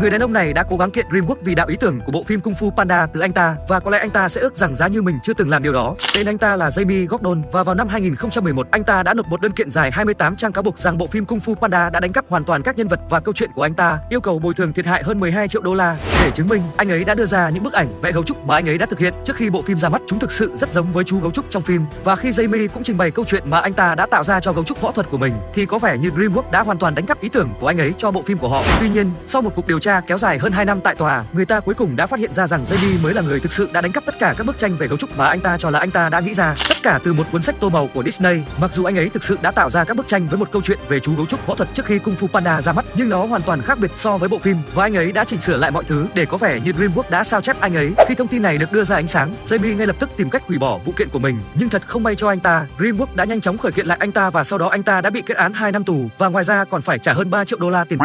Người đàn ông này đã cố gắng kiện DreamWorks vì đạo ý tưởng của bộ phim Kung Fu Panda từ anh ta và có lẽ anh ta sẽ ước rằng giá như mình chưa từng làm điều đó. Tên anh ta là Jamie Gordon và vào năm 2011 anh ta đã nộp một đơn kiện dài 28 trang cáo buộc rằng bộ phim Kung Fu Panda đã đánh cắp hoàn toàn các nhân vật và câu chuyện của anh ta, yêu cầu bồi thường thiệt hại hơn 12 triệu đô la. Để chứng minh, anh ấy đã đưa ra những bức ảnh vẽ gấu trúc mà anh ấy đã thực hiện trước khi bộ phim ra mắt. Chúng thực sự rất giống với chú gấu trúc trong phim và khi Jamie cũng trình bày câu chuyện mà anh ta đã tạo ra cho gấu trúc võ thuật của mình thì có vẻ như DreamWorks đã hoàn toàn đánh cắp ý tưởng của anh ấy cho bộ phim của họ. Tuy nhiên, sau một cuộc điều tra kéo dài hơn 2 năm tại tòa, người ta cuối cùng đã phát hiện ra rằng Jamie mới là người thực sự đã đánh cắp tất cả các bức tranh về gấu trúc mà anh ta cho là anh ta đã nghĩ ra. Tất cả từ một cuốn sách tô màu của Disney. Mặc dù anh ấy thực sự đã tạo ra các bức tranh với một câu chuyện về chú gấu trúc võ thuật trước khi Kung Fu Panda ra mắt, nhưng nó hoàn toàn khác biệt so với bộ phim và anh ấy đã chỉnh sửa lại mọi thứ để có vẻ như DreamWorks đã sao chép anh ấy. Khi thông tin này được đưa ra ánh sáng, Jamie ngay lập tức tìm cách hủy bỏ vụ kiện của mình, nhưng thật không may cho anh ta, DreamWorks đã nhanh chóng khởi kiện lại anh ta và sau đó anh ta đã bị kết án 2 năm tù và ngoài ra còn phải trả hơn 3 triệu đô la tiền